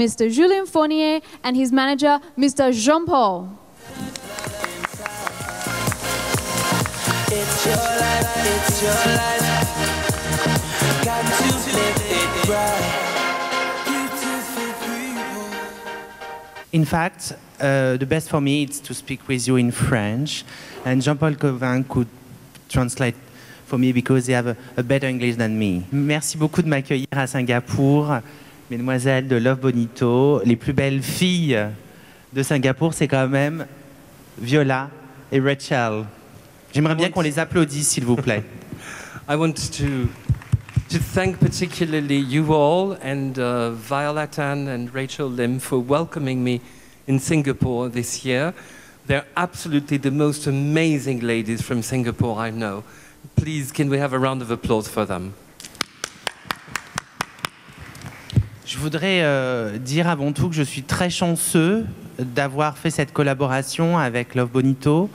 Mr. Julien Fournier, and his manager, Mr. Jean Paul. It's your life, it's your life. Got to live it right. In fact, uh, the best for me is to speak with you in French, and Jean-Paul Covin could translate for me because he have a, a better English than me. Merci beaucoup de m'accueillir à Singapour, mesdemoiselles de Love Bonito. Les plus belles filles de Singapour, c'est quand même Viola et Rachel. J'aimerais bien qu'on les applaudisse, s'il vous plaît. I want to to thank particularly you all and uh, Viola Tan and Rachel Lim for welcoming me in Singapore this year. They're absolutely the most amazing ladies from Singapore I know. Please, can we have a round of applause for them? Je voudrais euh, dire avant tout que je suis très chanceux d'avoir fait cette collaboration avec Love Bonito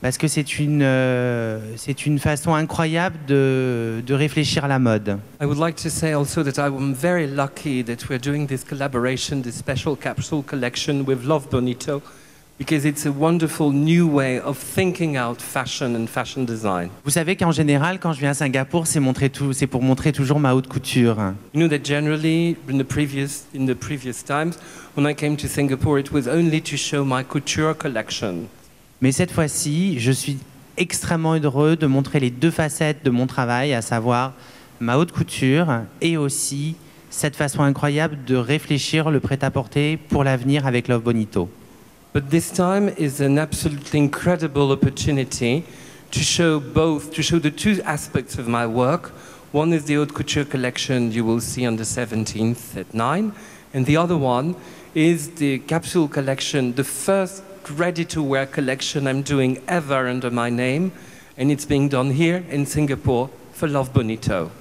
parce que c'est une, euh, c'est une façon incroyable de, de réfléchir à la mode. I would like to say also that I am very lucky that we're doing this collaboration, this special capsule collection with Love Bonito, because it's a wonderful new way of thinking out fashion and fashion design. Vous savez qu'en général, quand je viens à Singapour, c'est, montrer tout, c'est pour montrer toujours ma haute couture. You know that generally, in the previous in the previous times, when I came to Singapore, it was only to show my couture collection. Mais cette fois-ci, je suis extrêmement heureux de montrer les deux facettes de mon travail, à savoir ma haute couture et aussi cette façon incroyable de réfléchir le prêt-à-porter pour l'avenir avec Love Bonito. But this time is an absolutely incredible opportunity to show both, to show the two aspects of my work. One is the haute couture collection you will see on the 17th at 9, and the other one is the capsule collection, the first ready-to-wear collection I'm doing ever under my name, and it's being done here in Singapore for Love Bonito.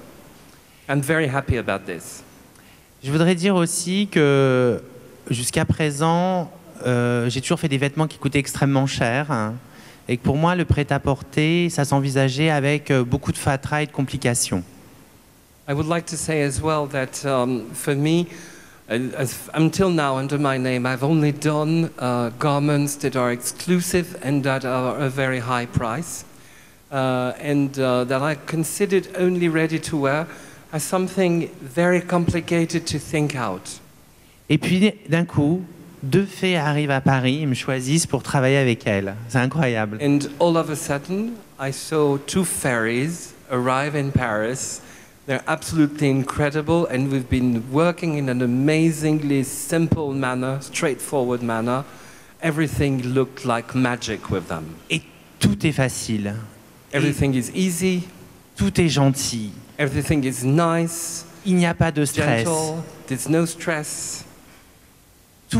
I'm very happy about this. Je voudrais dire aussi que jusqu'à présent, euh, j'ai toujours fait des vêtements qui coûtaient extrêmement cher. hein, et que pour moi, le prêt-à-porter, ça s'envisageait avec euh, beaucoup de fatras et de complications. I would like to say as well that um, for me, uh, as, until now, under my name, I've only done uh, garments that are exclusive and that are a very high price, uh, and uh, that I considered only ready to wear as something very complicated to think out. Et puis, d'un coup, deux fées arrivent à Paris et me choisissent pour travailler avec elles. C'est incroyable. And all of a sudden, I saw two ferries arrive in Paris. They're absolutely incredible, and we've been working in an amazingly simple manner, straightforward manner. Everything looked like magic with them. Et tout est facile. Everything is easy, Tout est gentil. everything is nice, Il n'y a pas de stress. gentle, there's no stress. Tout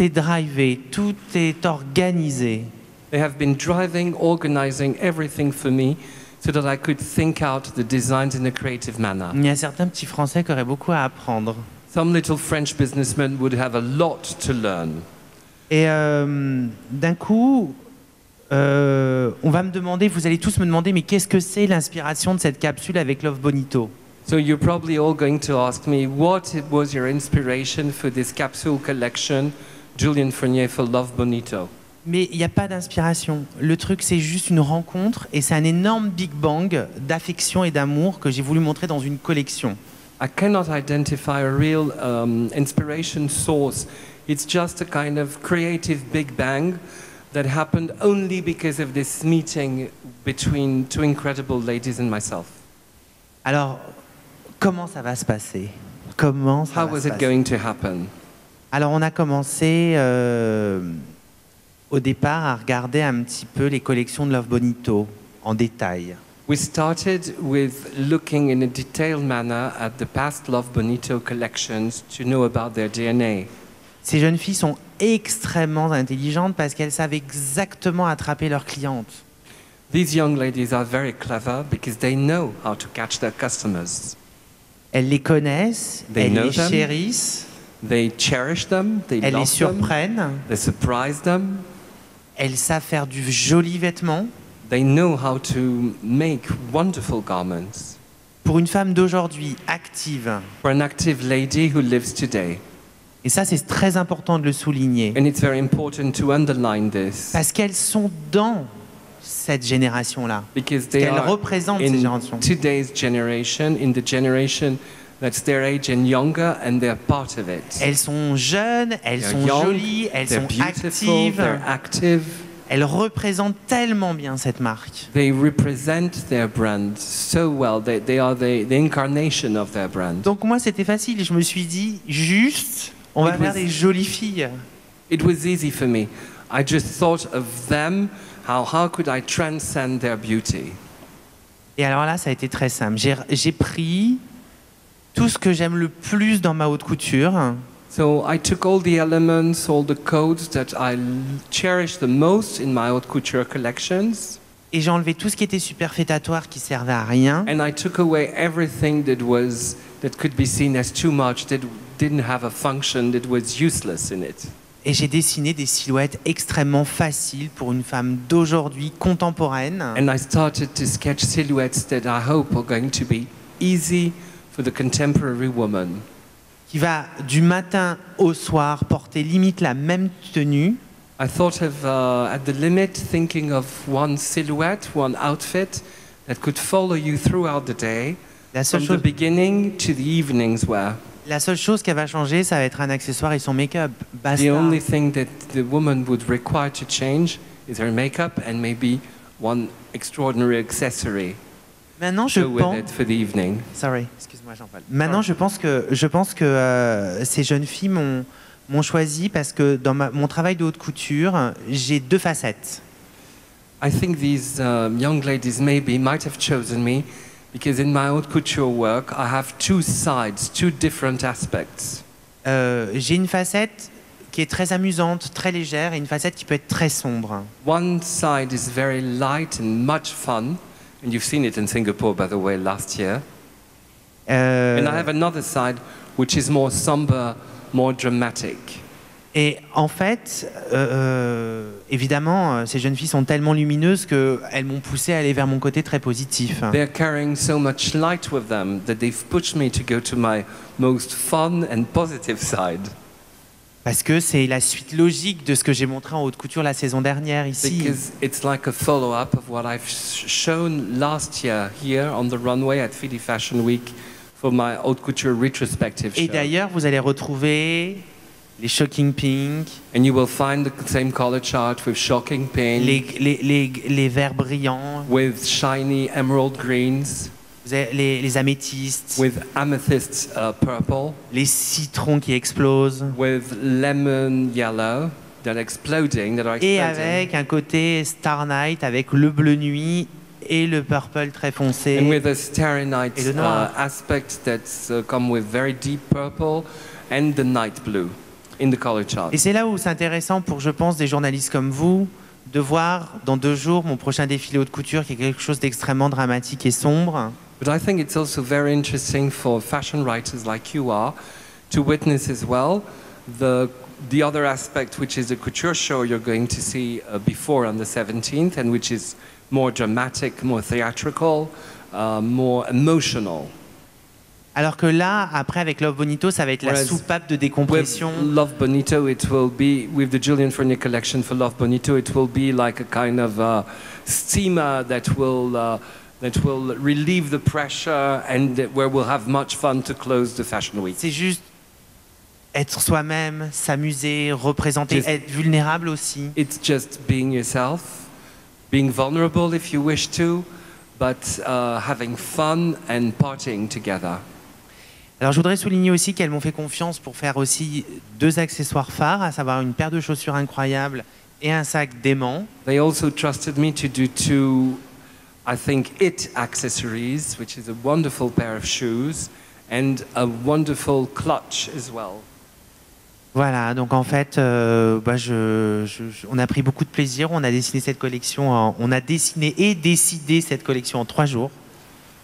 est drivé, tout est organisé. They have been driving, organizing everything for me so that I could think out the designs in a creative manner. Il y a certains petits Français qui auraient beaucoup à apprendre. Some little French businessmen would have a lot to learn. Et euh, d'un coup, euh, on va me demander, vous allez tous me demander, mais qu'est-ce que c'est l'inspiration de cette capsule avec Love Bonito? So you're probably all going to ask me, what was your inspiration for this capsule collection, Julian Fournier for Love Bonito? Mais il n'y a pas d'inspiration. Le truc, c'est juste une rencontre et c'est un énorme Big Bang d'affection et d'amour que j'ai voulu montrer dans une collection. I cannot identify a real um, inspiration source. It's just a kind of creative big bang that happened only because of this meeting between two incredible ladies and myself. Alors, comment ça va se passer? Comment ça How va was se it passer? going to happen? Alors, on a commencé euh, au départ à regarder un petit peu les collections de Love Bonito en détail. We started with looking in a detailed manner at the past Love Bonito collections to know about their DNA. Ces jeunes filles sont extrêmement intelligentes parce qu'elles savent exactement attraper leurs clientes. These young ladies are very clever because they know how to catch their customers. Elles les connaissent, They elles les them. chérissent, They cherish them, they elles les love them, surprennent, they surprise them, elles savent faire du joli vêtement. they know how to make wonderful garments. Pour une femme d'aujourd'hui active, For an active lady who lives today, Et ça, c'est très important de le souligner. And it's very important to underline this Parce qu'elles sont dans cette génération-là. because they Qu'elles are représentent ces in générations. today's generation, in the generation that's their age and younger, and they're part of it. Elles sont jeunes, elles They're sont young, jolies, elles they're sont beautiful, actives. they're active. Elles représentent tellement bien cette marque. They represent their brand so well. They, they are the, the incarnation of their brand. Donc moi, c'était facile. Je me suis dit, juste, on va It faire was- des jolies filles. It was easy for me. I just thought of them. How, how could I transcend their beauty? Et alors là, ça a été très simple. J'ai pris tout ce que j'aime le plus dans ma haute couture. So I took all the elements, all the codes that I cherish the most in my haute couture collections, Et j'ai enlevé tout ce qui était superfétatoire qui servait à rien. and I took away everything that was that could be seen as too much, that didn't have a function, that was useless in it. Et j'ai dessiné des silhouettes extrêmement faciles pour une femme d'aujourd'hui contemporaine. And I started to sketch silhouettes that I hope are going to be easy for the contemporary woman. qui va du matin au soir porter limite la même tenue, I thought of, uh, at the limit, thinking of one silhouette, one outfit that could follow you throughout the day, la seule, from the beginning to the evening's wear. la seule chose qu'elle va changer, ça va être un accessoire et son make-up. The only thing that the woman would require to change is her makeup and maybe one extraordinary accessory Maintenant, je pense. it for the evening. Sorry, excuse-moi Jean-Paul. Maintenant, je pense que, je pense que euh, ces jeunes filles m'ont m'ont choisi parce que dans ma- mon travail de haute couture, j'ai deux facettes. I think these um, young ladies maybe might have chosen me because in my haute couture work I have two sides, two different aspects. Euh, j'ai une facette qui est très amusante, très légère, et une facette qui peut être très sombre. One side is very light and much fun, and you've seen it in Singapore, by the way, last year. Euh, And I have another side which is more somber, more dramatic. Et en fait, euh, euh, évidemment, euh, ces jeunes filles sont tellement lumineuses qu'elles m'ont poussé à aller vers mon côté très positif. They're carrying so much light with them that they've pushed me to go to my most fun and positive side. Parce que c'est la suite logique de ce que j'ai montré en haute couture la saison dernière ici. Because it's like a follow up of what I've sh- shown last year here on the runway at Philly Fashion Week for my haute couture retrospective Et show. d'ailleurs, vous allez retrouver les Shocking Pink, And you will find the same color chart with shocking pink, les, les, les, les verts brillants, with shiny emerald greens, les, les améthystes, with amethyst uh, purple, les citrons qui explosent, with lemon yellow that are exploding, that are et avec un côté Star Night avec le bleu nuit et le purple très foncé. And with a starry night Et le uh, noir. aspect that's uh, come with very deep purple and the night blue in the color chart. Et c'est là où c'est intéressant pour, je pense, des journalistes comme vous, de voir dans deux jours mon prochain défilé haute couture qui est quelque chose d'extrêmement dramatique et sombre. But I think it's also very interesting for fashion writers like you are to witness as well the the other aspect, which is the couture show you're going to see uh, before on the 17th, and which is more dramatic, more theatrical, uh, more emotional. Alors que là, après, avec Love Bonito, ça va être la soupape de décompression. With. Love Bonito, it will be with the Julian Fournier collection for Love Bonito. It will be like a kind of uh, steamer that will uh, that will relieve the pressure and that- where we'll have much fun to close the fashion week. C'est juste être soi-même, s'amuser, représenter, Just- être vulnérable aussi. It's just being yourself, being vulnerable if you wish to, but uh, having fun and partying together. Alors je voudrais souligner aussi qu'elles m'ont fait confiance pour faire aussi deux accessoires phares, à savoir une paire de chaussures incroyables et un sac d'aimant. They also trusted me to do two, I think, it accessories, which is a wonderful pair of shoes and a wonderful clutch as well. Voilà, donc en fait, euh, bah, je- je- je- on a pris beaucoup de plaisir. On a dessiné cette collection, en- on a dessiné et décidé cette collection en trois jours.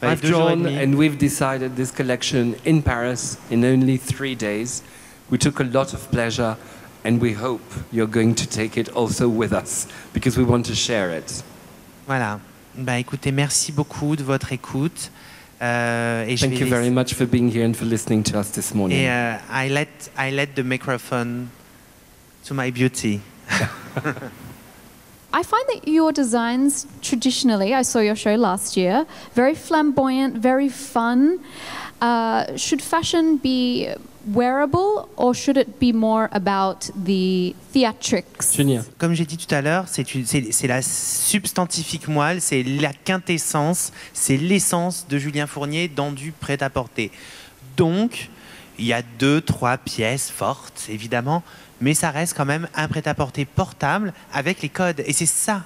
Ouais, I've drawn and we've decided this collection in Paris in only three days. We took a lot of pleasure and we hope you're going to take it also with us because we want to share it. Voilà. Bah, écoutez, merci beaucoup de votre écoute. Euh, et je Thank vais you very much for being here and for listening to us this morning. Et euh, I let I let the microphone to my beauty. I find that your designs traditionally, I saw your show last year, very flamboyant, very fun. Uh, should fashion be wearable or should it be more about the theatrics? Julia. Comme j'ai dit tout à l'heure, c'est une- c'est c'est la substantifique moelle, c'est la quintessence, c'est l'essence de Julien Fournier dans du prêt-à-porter. Donc, il y a deux, trois pièces fortes, évidemment, mais ça reste quand même un prêt-à-porter portable avec les codes. Et c'est ça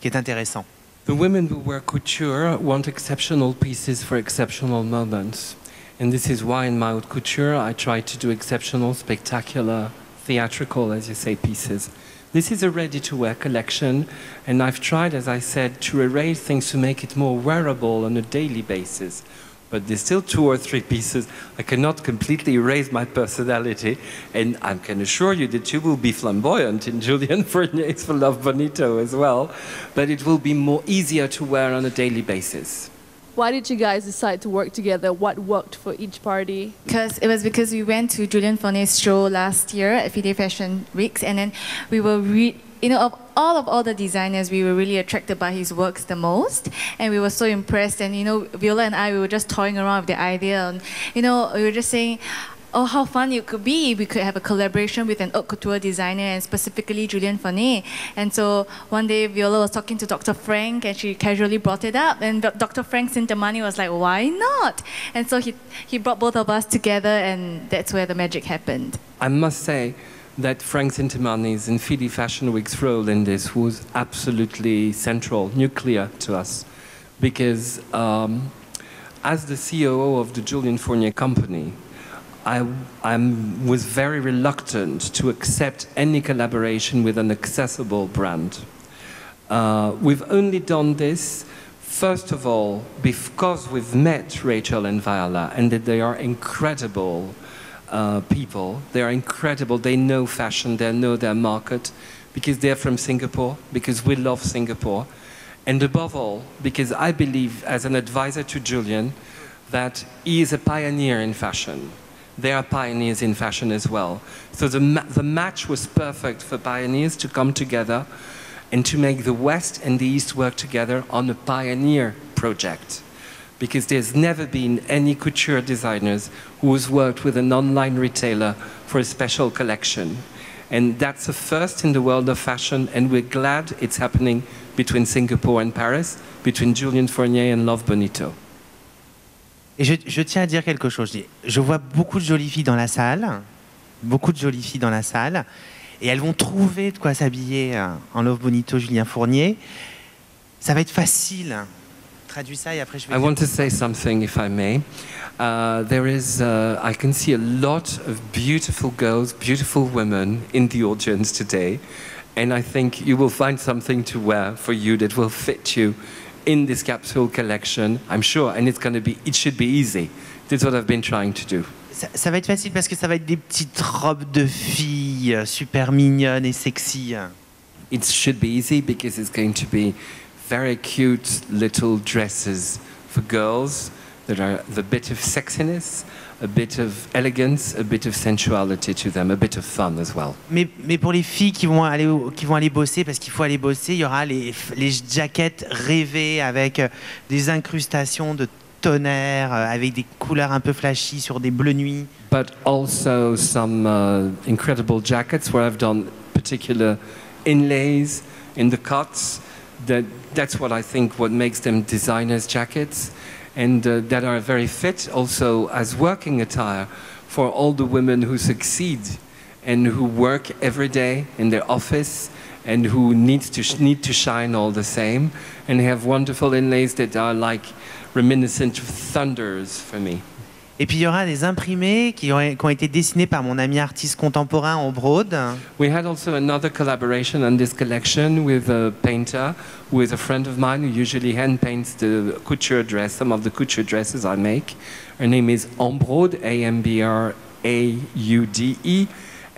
qui est intéressant. The women who wear couture want exceptional pieces for exceptional moments. And this is why in my haute couture I try to do exceptional, spectacular, theatrical, as you say, pieces. This is a ready to wear collection, and I've tried, as I said, to erase things to make it more wearable on a daily basis. But there's still two or three pieces. I cannot completely erase my personality, and I can assure you that you will be flamboyant in Julian Fournier's for Love Bonito as well, but it will be more easier to wear on a daily basis. Why did you guys decide to work together? What worked for each party? Because it was because we went to Julian Fournier's show last year at Fide Fashion Weeks, and then we were re- you know of all of all the designers, we were really attracted by his works the most, and we were so impressed. And you know, Viola and I, we were just toying around with the idea, and you know, we were just saying. Oh, how fun it could be! if We could have a collaboration with an haute couture designer, and specifically Julian Fournier. And so one day, Viola was talking to Dr. Frank, and she casually brought it up. And Dr. Frank Sintamani was like, "Why not?" And so he he brought both of us together, and that's where the magic happened. I must say that Frank Sintimani's and Fidi Fashion Week's role in this was absolutely central, nuclear to us, because um, as the COO of the Julian Fournier Company, I I'm, was very reluctant to accept any collaboration with an accessible brand. Uh, we've only done this, first of all, because we've met Rachel and Viola, and that they are incredible uh, people. They are incredible. They know fashion, they know their market, because they're from Singapore, because we love Singapore. And above all, because I believe, as an advisor to Julian, that he is a pioneer in fashion. They are pioneers in fashion as well. So the, ma- the match was perfect for pioneers to come together and to make the West and the East work together on a pioneer project. Because there's never been any couture designers who has worked with an online retailer for a special collection. And that's a first in the world of fashion, and we're glad it's happening between Singapore and Paris, between Julien Fournier and Love Bonito. Et je, je tiens à dire quelque chose. Je, vois beaucoup de jolies filles dans la salle, beaucoup de jolies filles dans la salle, et elles vont trouver de quoi s'habiller euh, en Love Bonito Julien Fournier. Ça va être facile. Traduis ça et après je vais. I dire- want to say something, if I may. Uh, there is, uh, I can see a lot of beautiful girls, beautiful women in the audience today, and I think you will find something to wear for you that will fit you in this capsule collection. I'm sure, and it's going to be, it should be easy. That's what I've been trying to do. Ça, ça va être facile parce que ça va être des petites robes de filles euh, super mignonnes et sexy. It should be easy because it's going to be very cute little dresses for girls that are the bit of sexiness, a bit of elegance, a bit of sensuality to them, a bit of fun as well. Mais, mais pour les filles qui vont aller, qui vont aller bosser, parce qu'il faut aller bosser, il y aura les, les jaquettes rêvées avec euh, des incrustations de tonnerre, euh, avec des couleurs un peu flashy sur des bleus nuits. But also some uh, incredible jackets where I've done particular inlays in the cuts. That, that's what I think what makes them designers' jackets, and uh, that are very fit also as working attire for all the women who succeed and who work every day in their office and who need to, need to shine all the same. And have wonderful inlays that are like reminiscent of thunders for me. Et puis il y aura des imprimés qui ont, été dessinés par mon ami artiste contemporain en Brode. We had also another collaboration on this collection with a painter who is a friend of mine who usually hand paints the couture dress, some of the couture dresses I make. Her name is Ambrode, A M B R A U D E,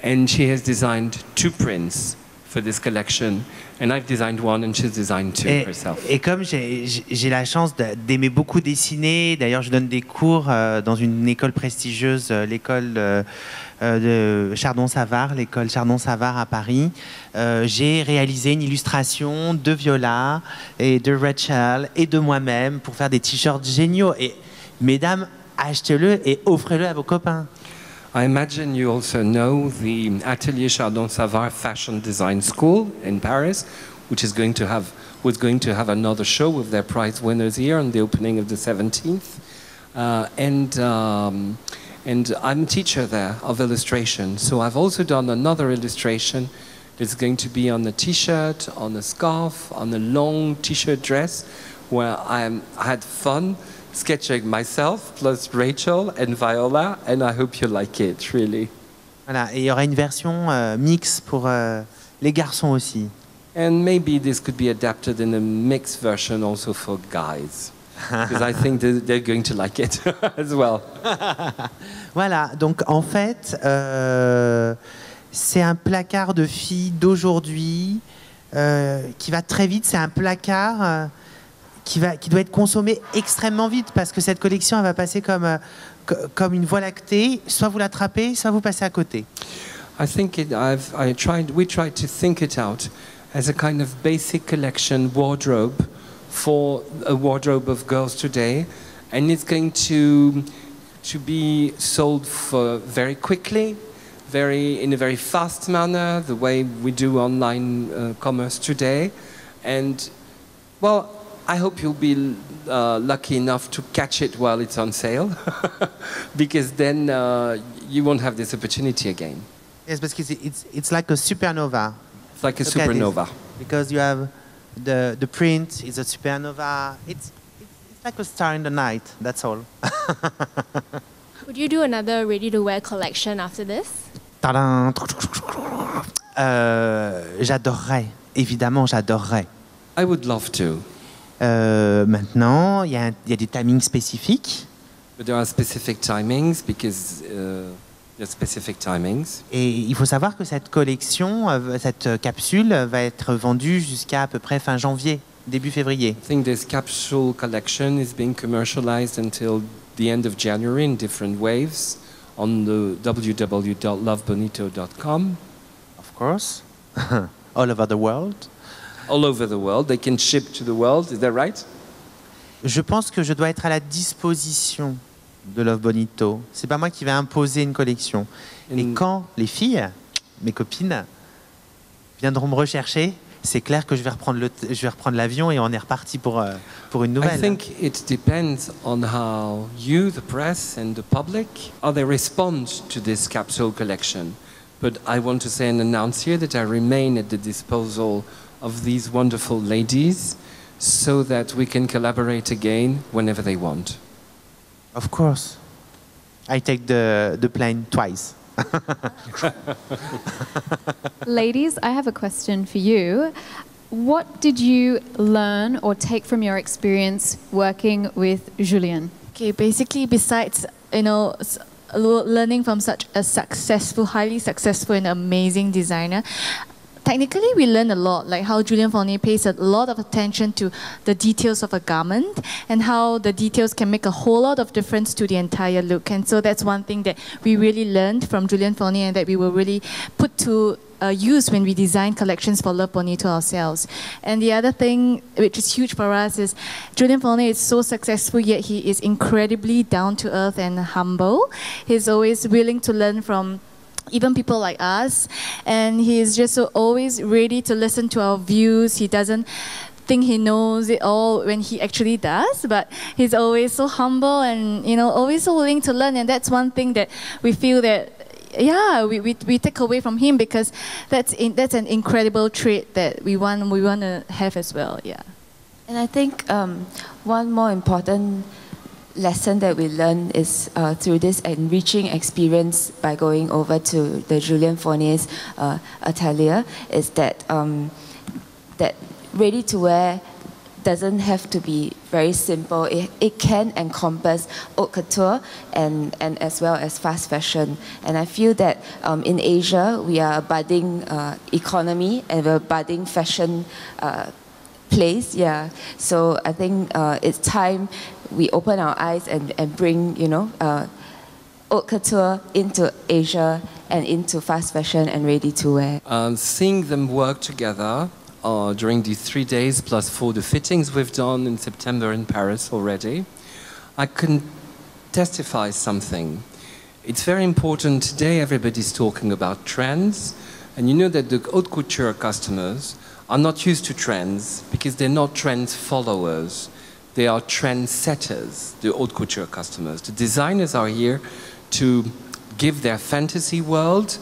and she has designed two prints for this collection. And I've designed one, and she's designed two Et, herself. et comme j'ai la chance d'aimer beaucoup dessiner, d'ailleurs je donne des cours euh, dans une école prestigieuse, euh, l'école euh, de Chardon-Savard, l'école Chardon-Savard à Paris, j'ai réalisé une illustration de Viola et de Rachel et de moi-même pour faire des t-shirts géniaux. Et mesdames, achetez-le et offrez-le à vos copains. I imagine you also know the Atelier Chardon Savard Fashion Design School in Paris, which is going to have was going to have another show with their prize winners here on the opening of the 17th. Uh, and um, and I'm a teacher there of illustration, so I've also done another illustration that's going to be on a T-shirt, on a scarf, on a long T-shirt dress, where I'm, I had fun sketching myself plus Rachel and Viola, and I hope you like it, really. Voilà, et il y aura une version euh, mix pour euh, les garçons aussi. And maybe this could be adapted in a mixed version also for guys, because I think they're going to like it as well. Voilà, donc en fait, euh, c'est un placard de filles d'aujourd'hui euh, qui va très vite. C'est un placard euh, qui, doit être consommé extrêmement vite parce que cette collection, va passer comme, euh, co- comme une voie lactée. Soit vous l'attrapez, soit vous passez à côté. I think it, I've, I tried, we tried to think it out as a kind of basic collection wardrobe for a wardrobe of girls today, and it's going to to be sold for very quickly, very in a very fast manner, the way we do online uh, commerce today. I hope you'll be uh, lucky enough to catch it while it's on sale, because then uh, you won't have this opportunity again. Yes, parce que c'est- it's, it's like a supernova. It's like a Look supernova. Because you have the, the print is a supernova. It's, it's, it's like a star in the night, that's all. Would you do another ready to wear collection after this? Tadam. Euh, j'adorerais, évidemment, j'adorerais. I would love to, Euh, maintenant, il y, a il y a des timings spécifiques but there are specific timings because uh, there are specific timings. et il faut savoir que cette collection, euh, cette capsule va être vendue jusqu'à à peu près fin janvier, début février. I think this capsule collection is being commercialized until the end of January in different waves on the www.lovebonito.com. Of course, all over the world. All over the world, they can ship to the world. Is that right? Je pense que je dois être à la disposition de Love Bonito. C'est pas moi qui vais imposer une collection. Et In- quand les filles, mes copines, viendront me rechercher, c'est clair que je vais reprendre le- je vais reprendre l'avion et on est reparti pour, euh, pour une I nouvelle. think it depends on how you, the press, and the public, how they respond to this capsule collection. But I want to say and announce here that I remain at the disposal of these wonderful ladies so that we can collaborate again whenever they want. Of course. I take the, the plane twice. Ladies, I have a question for you. What did you learn or take from your experience working with Julien? Okay, basically, besides you know learning from such a successful, highly successful and amazing designer, technically we learn a lot, like how Julien Fournier pays a lot of attention to the details of a garment and how the details can make a whole lot of difference to the entire look. And so that's one thing that we really learned from Julien Fournier and that we will really put to uh, use when we design collections for Love Bonito ourselves. And the other thing, which is huge for us, is Julien Fournier is so successful, yet he is incredibly down to earth and humble. He's always willing to learn from even people like us, and he is just so always ready to listen to our views. He doesn't think he knows it all when he actually does, but he's always so humble and you know always so willing to learn. And that's one thing that we feel that yeah we, we, we take away from him because that's in, that's an incredible trait that we want we want to have as well. Yeah. And I think um, one more important lesson that we learn is uh, through this enriching experience by going over to the Julien Fournier's uh, atelier is that um, that ready to wear doesn't have to be very simple. It, it can encompass haute couture and, and as well as fast fashion. And I feel that um, in Asia, we are a budding uh, economy and we're a budding fashion uh, place. Yeah. So I think uh, it's time we open our eyes and, and bring, you know, uh, haute couture into Asia and into fast fashion and ready to wear. Um, seeing them work together uh, during these three days, plus for the fittings we've done in September in Paris already, I can testify something. It's very important today, everybody's talking about trends, and you know that the haute couture customers are not used to trends because they're not trend followers. They are trend setters, the haute couture customers. The designers are here to give their fantasy world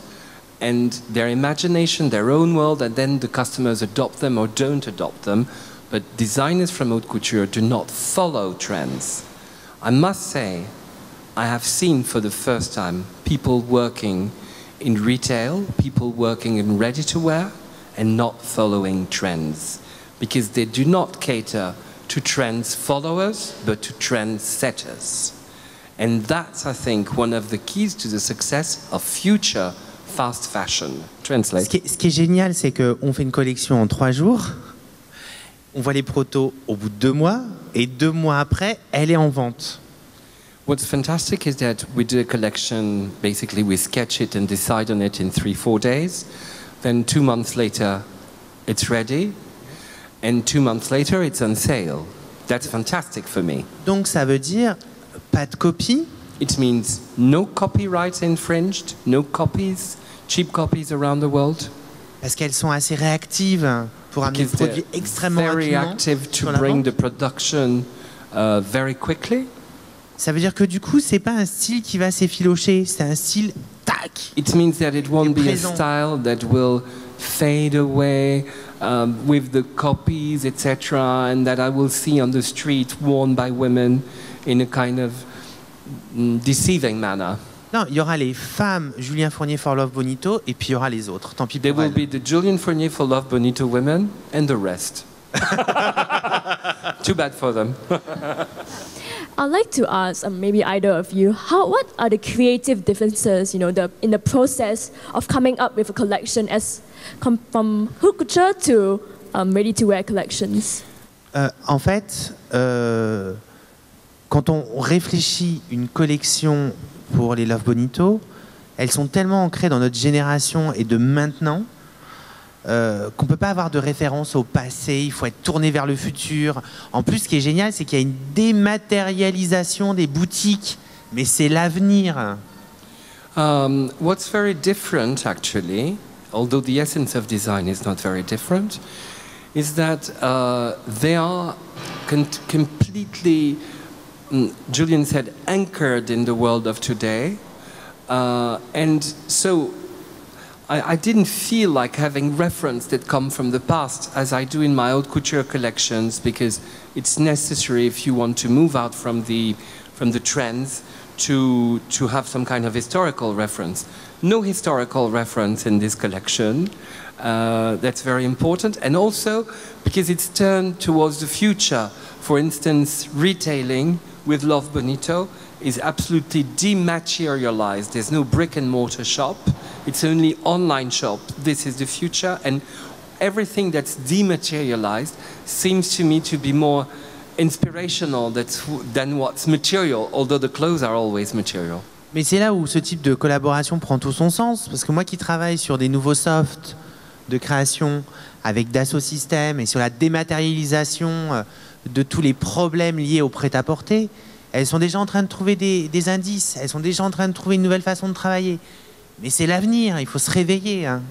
and their imagination, their own world, and then the customers adopt them or don't adopt them. But designers from haute couture do not follow trends. I must say, I have seen for the first time people working in retail, people working in ready to wear, and not following trends because they do not cater to trends followers but to trend setters. And that's, I think, one of the keys to the success of future fast fashion. Ce Translate. qui est, ce qui est génial, c'est qu'on fait une collection en trois jours, on voit les protos au bout de deux mois, et deux mois après, elle est en vente. What's fantastic is that we do a collection, basically we sketch it and decide on it in three, four days. Then two months later, it's ready. And two months later, it's on sale. That's fantastic for me. Donc ça veut dire pas de copie, It means no copyrights infringed, no copies, cheap copies around the world. parce qu'elles sont assez réactives pour amener le produit extrêmement very rapidement active to sur la bring vente. the production uh, very quickly. Ça veut dire que du coup, c'est pas un style qui va s'effilocher, c'est un style It means that it won't be a style that will fade away um, with the copies, etc., and that I will see on the street worn by women in a kind of mm, deceiving manner. Non, il y aura les femmes Julien Fournier for Love Bonito et puis il y aura les autres. Tant pis There pour will elles. be the Julian Fournier for Love Bonito women and the rest. Too bad for them. I'd like to ask um, maybe either of you, how, what are the creative differences, you know, the, in the process of coming up with a collection as com- from haute couture to um, ready-to-wear collections? Euh, en fait, euh, quand on réfléchit une collection pour les Love Bonito, elles sont tellement ancrées dans notre génération et de maintenant euh, qu'on ne peut pas avoir de référence au passé, il faut être tourné vers le futur. En plus, ce qui est génial, c'est qu'il y a une dématérialisation des boutiques, mais c'est l'avenir. Um, what's very different, actually, although the essence of design is not very different, is that uh, they are completely, mm, Julian said, anchored in the world of today. Uh, and so I, I didn't feel like having reference that come from the past as I do in my haute couture collections because it's necessary if you want to move out from the, from the trends to, to have some kind of historical reference. No historical reference in this collection. Uh, that's very important. And also because it's turned towards the future. For instance, retailing with Love Bonito is absolutely dematerialized. There's no brick and mortar shop. It's only online shop. This is the future. And everything that's dematerialized seems to me to be more inspirational than what's material, although the clothes are always material. Mais c'est là où ce type de collaboration prend tout son sens, parce que moi qui travaille sur des nouveaux softs de création avec Dassault Systèmes et sur la dématérialisation euh, de tous les problèmes liés au prêt-à-porter, elles sont déjà en train de trouver des, des indices, elles sont déjà en train de trouver une nouvelle façon de travailler. Mais c'est l'avenir, il faut se réveiller. hein.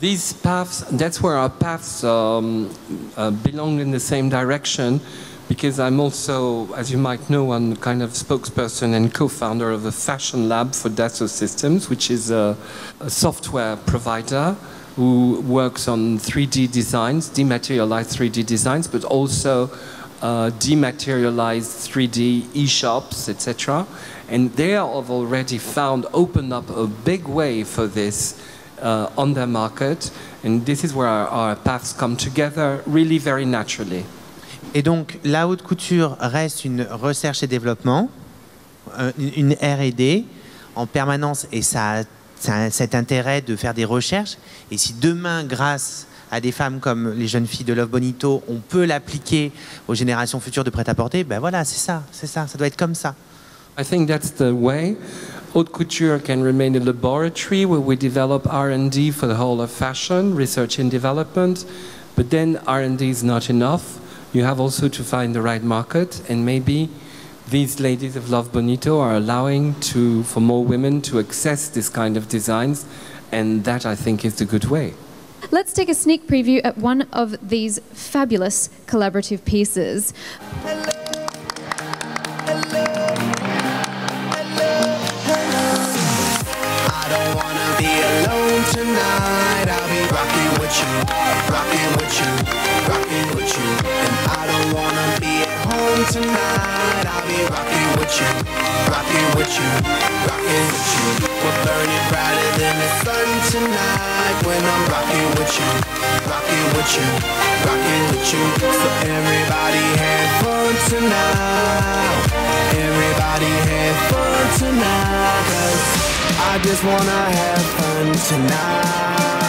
These paths, that's where our paths um, uh, belong in the same direction because I'm also, as you might know, I'm kind of spokesperson and co-founder of a fashion lab for Dassault Systems, which is a, a software provider who works on 3D designs, dematerialized 3D designs, but also uh, dematerialized 3D e-shops, etc. And they have already found, opened up a big way for this uh, on their market. And this is where our, our paths come together really very naturally. Et donc, la haute couture reste une recherche et développement, euh, une R&D en permanence, et ça a cet intérêt de faire des recherches. Et si demain, grâce à des femmes comme les jeunes filles de Love Bonito, on peut l'appliquer aux générations futures de prêt-à-porter, ben voilà, c'est ça, c'est ça, ça doit être comme ça. I think that's the way. Haute couture can remain a laboratory where we develop R&D for the whole of fashion, research and development. But then R&D is not enough. You have also to find the right market, and maybe these ladies of Love Bonito are allowing to for more women to access this kind of designs, and that I think is the good way. Let's take a sneak preview at one of these fabulous collaborative pieces. I with you, rocking with you, rocking with you. And I don't wanna be at home tonight. I'll be rocking with you, rocking with you, rocking with you. We're burning brighter than the sun tonight when I'm rocking with you, rocking with you, rocking with you. So everybody have fun tonight. Everybody have fun tonight. 'cause I just wanna have fun tonight.